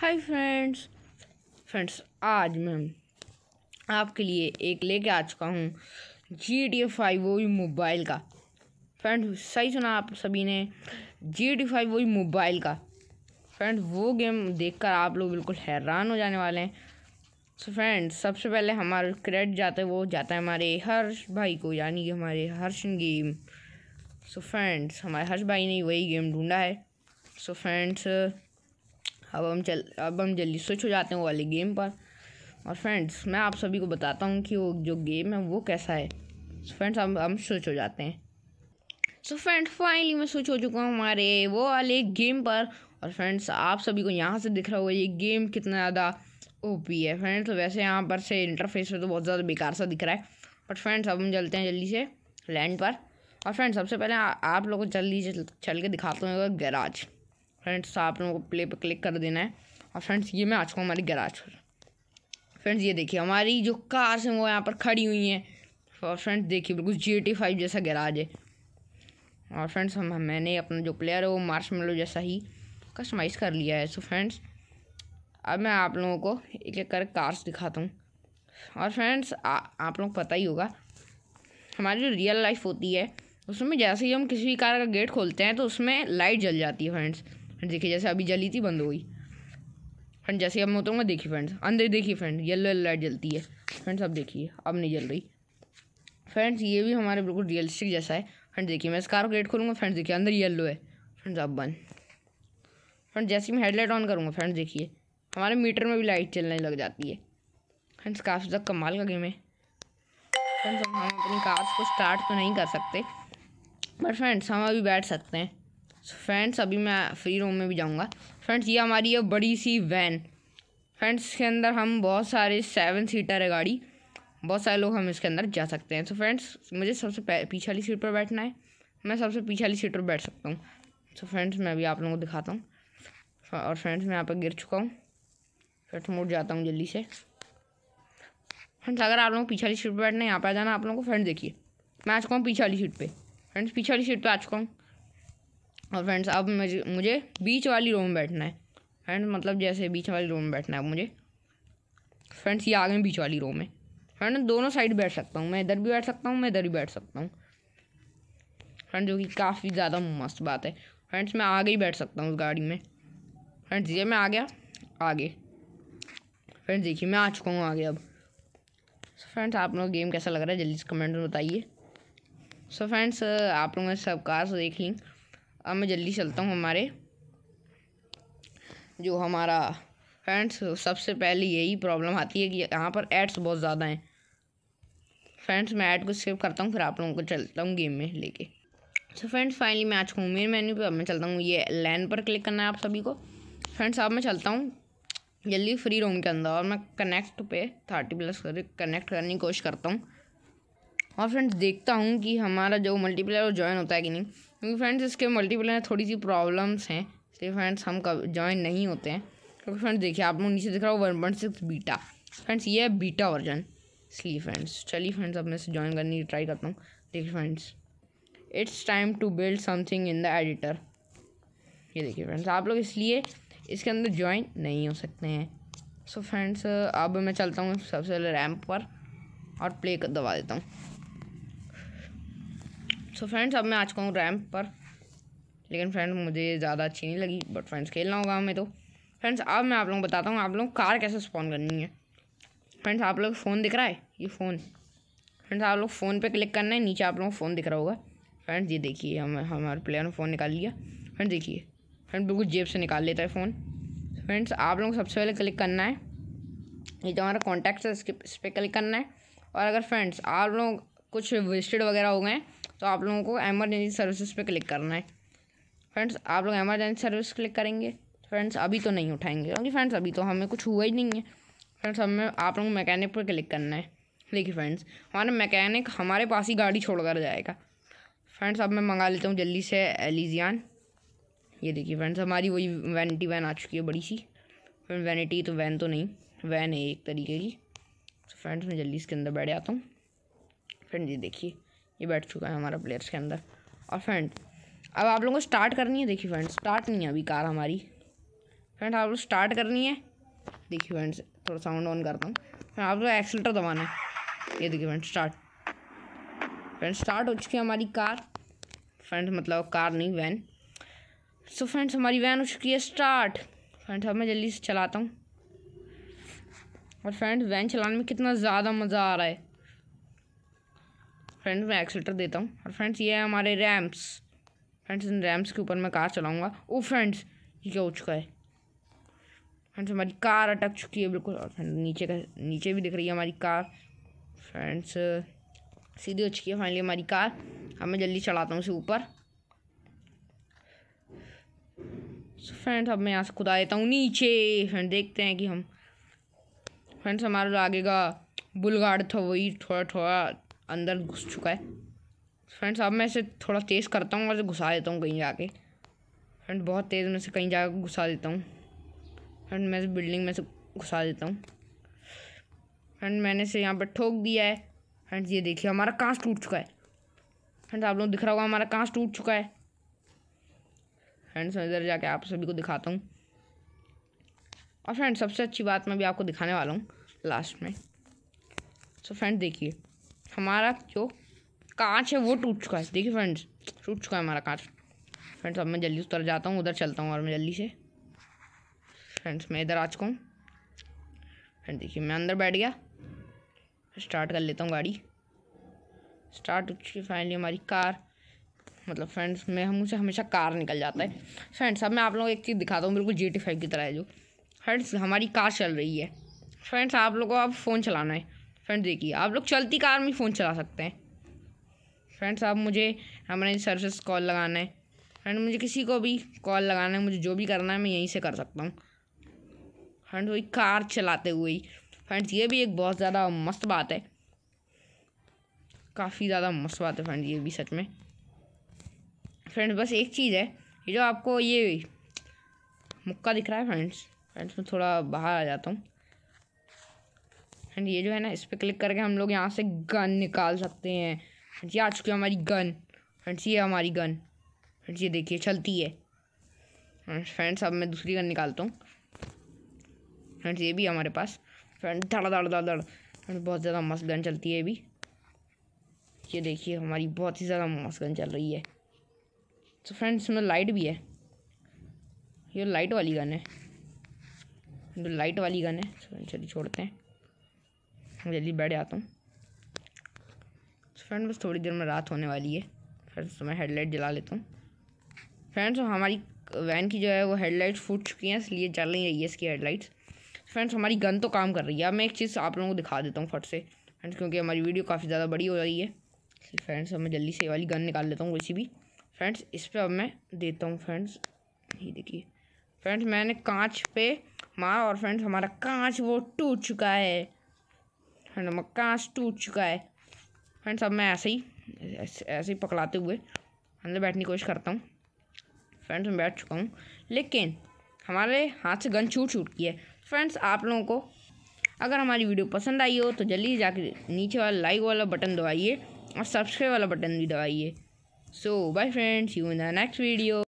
Hi friends friends, आज मैं आपके लिए एक लेके आ चुका हूँ जी टी फाइव वही मोबाइल का। फ्रेंड्स, सही सुना आप सभी ने जी टी फाइव वही मोबाइल का। फ्रेंड्स, वो गेम देखकर आप लोग बिल्कुल हैरान हो जाने वाले हैं। सो फ्रेंड्स, सबसे पहले हमारे क्रेडिट जाते वो जाता है हमारे हर्ष भाई को, यानी कि हमारे हर्षन गेम। सो फ्रेंड्स, हमारे हर्ष भाई ने वही गेम ढूंढा है। सो फ्रेंड्स अब हम चल अब हम जल्दी स्विच हो जाते हैं वो वाली गेम पर। और फ्रेंड्स मैं आप सभी को बताता हूँ कि वो जो गेम है वो कैसा है। फ्रेंड्स अब हम स्विच हो जाते हैं। सो फ्रेंड्स फाइनली मैं स्विच हो चुका हूँ हमारे वो वाले गेम पर। और फ्रेंड्स आप सभी को यहाँ से दिख रहा होगा ये गेम कितना ज़्यादा ओपी है। फ्रेंड्स तो वैसे यहाँ पर से इंटरफेस में तो बहुत ज़्यादा बेकार सा दिख रहा है। बट फ्रेंड्स अब हम चलते हैं जल्दी से लैंड पर। और फ्रेंड्स सबसे पहले आ, आप लोगों को जल्दी से चल के दिखाता हूँ गैराज फ्रेंड्स आप लोगों को प्ले पर क्लिक कर देना है। और फ्रेंड्स, ये मैं आ चुका हूँ हमारी गैराज पर। फ्रेंड्स, ये देखिए, हमारी जो कार्स हैं वो यहाँ पर खड़ी हुई हैं। और फ्रेंड्स, देखिए, बिल्कुल जी टी फाइव जैसा गैराज है। और फ्रेंड्स, हम मैंने अपना जो प्लेयर है वो मार्च मेलो जैसा ही कस्टमाइज़ कर लिया है। सो फ्रेंड्स, अब मैं आप लोगों को एक एक कर कार्स दिखाता हूँ। और फ्रेंड्स आप लोग पता ही होगा, हमारी जो रियल लाइफ होती है, उसमें जैसे ही हम किसी भी कार का गेट खोलते हैं तो उसमें लाइट जल जाती है, फ्रेंड्स। देखिए, जैसे अभी जली थी, बंद हो गई। फ्रेंड जैसे अब मैं उतरूँगा देखिए फ्रेंड्स अंदर देखिए फ्रेंड येलो येलो लाइट जलती है। फ्रेंड्स अब देखिए, अब नहीं जल रही। फ्रेंड्स ये भी हमारे बिल्कुल रियलिस्टिक जैसा है। फ्रेंड देखिए, मैं इस कार को गेट खोलूँगा फ्रेंड्स देखिए, अंदर येलो है। फ्रेंड्स अब बंद। फ्रेंड जैसे मैं हेडलाइट ऑन करूँगा फ्रेंड्स देखिए, हमारे मीटर में भी लाइट चलने लग जाती है। फ्रेंड्स काफ़ी ज़्यादा कमाल का गेम है। फ्रेंड्स हम अपनी कार्स को स्टार्ट तो नहीं कर सकते। बट फ्रेंड्स हम अभी बैठ सकते हैं। फ्रेंड्स अभी मैं फ्री रूम में भी जाऊँगा। फ्रेंड्स ये हमारी है बड़ी सी वैन फ्रेंड्स इसके अंदर हम बहुत सारे सेवन सीटर है गाड़ी। बहुत सारे लोग हम इसके अंदर जा सकते हैं। तो फ्रेंड्स मुझे सबसे पीछे वाली सीट पर बैठना है। मैं सबसे पीछे वाली सीट पर बैठ सकता हूँ। तो फ्रेंड्स मैं अभी आप लोगों को दिखाता हूँ। और फ्रेंड्स मैं यहाँ पर गिर चुका हूँ। फिर मुड़ जाता हूँ जल्दी से। फ्रेंड्स अगर आप लोगों को पीछे वाली सीट पर बैठना है, यहाँ पर आ जाना आप लोगों को। फ्रेंड्स देखिए, मैं आ चुका हूँ पीछे वाली सीट पर फ्रेंड्स पीछे वाली सीट पर आ चुका हूँ। और फ्रेंड्स अब मुझे मुझे बीच वाली रो में बैठना है। फ्रेंड्स मतलब जैसे बीच वाली रो में बैठना है मुझे। फ्रेंड्स ये आ गए बीच वाली रो में फ्रेंड दोनों साइड बैठ सकता हूँ मैं। इधर भी बैठ सकता हूँ मैं इधर भी बैठ सकता हूँ। फ्रेंड जो कि काफ़ी ज़्यादा मस्त बात है। फ्रेंड्स मैं आगे ही बैठ सकता हूँ उस गाड़ी में। फ्रेंड्स ये मैं आ गया। आगे। फ्रेंड्स देखिए मैं आ चुका हूँ आगे अब। सो so, फ्रेंड्स आप लोगों लोग गेम कैसा लग रहा है? जल्दी से कमेंट में बताइए। सो फ्रेंड्स आप लोगों ने सब कार्स देख ली। अब मैं जल्दी चलता हूँ हमारे। जो हमारा फ्रेंड्स सबसे पहले यही प्रॉब्लम आती है कि यहाँ पर एड्स बहुत ज़्यादा हैं। फ्रेंड्स मैं ऐड को सेव करता हूँ, फिर आप लोगों को चलता हूँ गेम में लेके। सो फ्रेंड्स फाइनली मैं आज हूँ मेन मेन्यू पे, अब मैं चलता हूँ। ये लैन पर क्लिक करना है आप सभी को। फ्रेंड्स अब मैं चलता हूँ। जल्दी फ्री रूम के अंदर, और मैं कनेक्ट पे थर्टी प्लस कर कनेक्ट करने की कोशिश करता हूँ। और फ्रेंड्स देखता हूँ कि हमारा जो मल्टीप्लेयर वो ज्वाइन होता है कि नहीं। क्योंकि फ्रेंड्स इसके मल्टीप्लेयर में थोड़ी सी प्रॉब्लम्स हैं, इसलिए फ्रेंड्स हम कब ज्वाइन नहीं होते हैं। क्योंकि फ्रेंड्स देखिए, आप लोग नीचे दिख रहा हो one point six beta friends ये है बीटा वर्जन इसलिए फ्रेंड्स चलिए फ्रेंड्स अब मैं इसे ज्वाइन करने की ट्राई करता हूँ। देखिए friends it's time to build something in the editor ये देखिए फ्रेंड्स आप लोग इसलिए इसके अंदर ज्वाइन नहीं हो सकते हैं। सो so फ्रेंड्स अब मैं चलता हूँ सबसे पहले रैम्प पर और प्ले दबा देता हूँ। सो फ्रेंड्स अब मैं आ चुका हूँ रैम्प पर। लेकिन फ्रेंड्स मुझे ज़्यादा अच्छी नहीं लगी बट फ्रेंड्स खेलना होगा हमें तो। फ्रेंड्स अब मैं आप लोगों को बताता हूँ, आप लोग कार कैसे स्पॉन करनी है। फ्रेंड्स आप लोग फ़ोन दिख रहा है? ये फ़ोन फ्रेंड्स आप लोग फ़ोन पे क्लिक करना है, नीचे आप लोगों को फ़ोन दिख रहा होगा। फ्रेंड्स ये देखिए, हम हमारे प्लेयर ने फ़ोन निकाल लिया। फ्रेंड्स देखिए। फ्रेंड बिल्कुल जेब से निकाल लेता है फ़ोन फ्रेंड्स आप लोगों को सबसे पहले क्लिक करना है। ये जो हमारा कॉन्टैक्ट है इस पर क्लिक करना है। और अगर फ्रेंड्स आप लोग कुछ विजिटेड वगैरह हो गए तो आप लोगों को एमरजेंसी सर्विसेज़ पे क्लिक करना है। फ्रेंड्स आप लोग एमरजेंसी सर्विस क्लिक करेंगे। फ्रेंड्स अभी तो नहीं उठाएँगे। क्योंकि फ्रेंड्स अभी तो हमें कुछ हुआ ही नहीं है। फ्रेंड्स हमें, आप लोगों को मैकेनिक पर क्लिक करना है। देखिए फ्रेंड्स हमारा मैकेनिक हमारे पास ही गाड़ी छोड़ कर जाएगा। फ्रेंड्स अब मैं मंगा लेता हूँ जल्दी से एलिजियान ये देखिए फ्रेंड्स हमारी वही वैनिटी वैन आ चुकी है बड़ी सी। फ्रेंड वैनिटी तो वैन तो नहीं वैन है एक तरीके की। तो फ्रेंड्स मैं जल्दी इसके अंदर बैठ जाता हूँ। फ्रेंड ये देखिए। ये बैठ चुका है हमारा प्लेयर्स के अंदर। और फ्रेंड अब आप लोगों को स्टार्ट करनी है? देखिए फ्रेंड स्टार्ट नहीं है अभी कार हमारी। फ्रेंड आप लोग स्टार्ट करनी है? देखिए फ्रेंड्स थोड़ा साउंड ऑन करता हूँ। फिर आप लोग एक्सलेटर दबाना है। ये देखिए फ्रेंड स्टार्ट फ्रेंड स्टार्ट हो चुकी है हमारी कार फ्रेंड मतलब कार नहीं वैन सो फ्रेंड्स हमारी वैन हो चुकी है स्टार्ट फ्रेंड्स अब मैं जल्दी से चलाता हूँ। और फ्रेंड्स वैन चलाने में कितना ज़्यादा मज़ा आ रहा है। फ्रेंड्स मैं एक्सीटर देता हूँ। और फ्रेंड्स ये है हमारे रैम्प्स। फ्रेंड्स इन रैम्प्स के ऊपर मैं कार चलाऊँगा। ओ फ्रेंड्स, ये क्या हो चुका है? फ्रेंड्स हमारी कार अटक चुकी है बिल्कुल। और फ्रेंड नीचे का, नीचे भी दिख रही है हमारी कार। फ्रेंड्स, सीधी हो चुकी है फाइनली हमारी कार। अब मैं जल्दी चलाता हूँ उसे ऊपर। सो फ्रेंड्स अब मैं यहाँ से खुदा देता हूँ नीचे। फ्रेंड देखते हैं कि हम, फ्रेंड्स हमारा आगे का बुलगाड़ था वही थोड़ा थोड़ा अंदर घुस चुका है। फ्रेंड्स अब मैं इसे थोड़ा तेज़ करता हूँ और इसे घुसा देता हूँ कहीं जाके। फ्रेंड बहुत तेज़ में से कहीं जाकर घुसा देता हूँ। फ्रेंड मैं इस बिल्डिंग में से घुसा देता हूँ। फ्रेंड मैंने इसे यहाँ पर ठोक दिया है। फ्रेंड ये देखिए, हमारा कांच टूट चुका है? फ्रेंड्स आप लोग दिख रहा होगा, हमारा कांच टूट चुका है? फ्रेंड्स मैं इधर जाके आप सभी को दिखाता हूँ। और फ्रेंड सबसे अच्छी बात मैं भी आपको दिखाने वाला हूँ लास्ट में। सो फ्रेंड देखिए हमारा जो कांच है, वो टूट चुका है। देखिए फ्रेंड्स टूट चुका है हमारा कांच। फ्रेंड्स अब मैं जल्दी उतर जाता हूँ, उधर चलता हूँ और मैं जल्दी से। फ्रेंड्स मैं इधर आ चुका हूँ। फ्रेंड देखिए, मैं अंदर बैठ गया। स्टार्ट कर लेता हूँ गाड़ी। स्टार्ट हो चुकी फाइनली हमारी कार मतलब फ्रेंड्स में, हम उसे हमेशा कार निकल जाता है। फ्रेंड्स अब मैं आप लोगों को एक चीज़ दिखाता हूँ बिल्कुल जी टी फाइव की तरह है जो। फ्रेंड्स हमारी कार चल रही है। फ्रेंड्स आप लोगों को अब फ़ोन चलाना है। फ्रेंड्स, देखिए, आप लोग चलती कार में फ़ोन चला सकते हैं। फ्रेंड्स, आप मुझे, हमारे सर्विस कॉल लगाना है। फ्रेंड, मुझे किसी को भी कॉल लगाना है, मुझे जो भी करना है, मैं यहीं से कर सकता हूँ। फ्रेंड्स, वही कार चलाते हुए ही। फ्रेंड्स, ये भी एक बहुत ज़्यादा मस्त बात है। काफ़ी ज़्यादा मस्त बात है फ्रेंड ये भी सच में। फ्रेंड्स, बस एक चीज़ है, ये जो आपको ये मुक्का दिख रहा है, फ्रेंड्स। फ्रेंड्स, मैं थोड़ा बाहर आ जाता हूँ। एंड ये जो है ना, इस पर क्लिक करके हम लोग यहाँ से गन निकाल सकते हैं। फ्रेंड्स ये आ चुकी है हमारी गन फ्रेंड्स ये हमारी गन फ्रेंड्स ये देखिए, चलती है। फ्रेंड्स अब मैं दूसरी गन निकालता हूँ। फ्रेंड्स ये भी हमारे पास। फ्रेंड धड़ धड़ धड़ धड़। फ्रेंड्स बहुत ज़्यादा मस्त गन चलती है अभी ये देखिए, हमारी बहुत ही ज़्यादा मस्त गन चल रही है। तो फ्रेंड्स इसमें लाइट भी है। ये लाइट वाली गन है। लाइट वाली गन है। चलिए छोड़ते हैं। जल्दी बैठ जाता हूँ। तो फ्रेंड बस थोड़ी देर में रात होने वाली है। फ्रेंड्स तो मैं हेडलाइट जला लेता हूँ। फ्रेंड्स हमारी वैन की जो है, वो हेडलाइट फूट चुकी हैं, इसलिए चल नहीं रही है इसकी हेडलाइट्स फ्रेंड्स हमारी गन तो काम कर रही है। अब मैं एक चीज़ आप लोगों को दिखा देता हूँ फट से। फ्रेंड्स क्योंकि हमारी वीडियो काफ़ी ज़्यादा बड़ी हो रही है। फ्रेंड्स अब मैं जल्दी से वाली गन निकाल लेता हूँ किसी भी। फ्रेंड्स इस पर अब मैं देता हूँ फ्रेंड्स ये देखिए। फ्रेंड्स मैंने कांच पे मारा और फ्रेंड्स हमारा कांच वो टूट चुका है। फ्रेंड हमारा कांच टूट चुका है। फ्रेंड्स अब मैं ऐसे ही ऐसे ही पकड़ाते हुए अंदर बैठने की कोशिश करता हूँ। फ्रेंड्स मैं बैठ चुका हूँ। लेकिन हमारे हाथ से गन छूट छूट की है। फ्रेंड्स आप लोगों को अगर हमारी वीडियो पसंद आई हो तो जल्दी जाके नीचे वाला लाइक वाला बटन दबाइए और सब्सक्राइब वाला बटन भी दबाइए। So bye friends you in the next video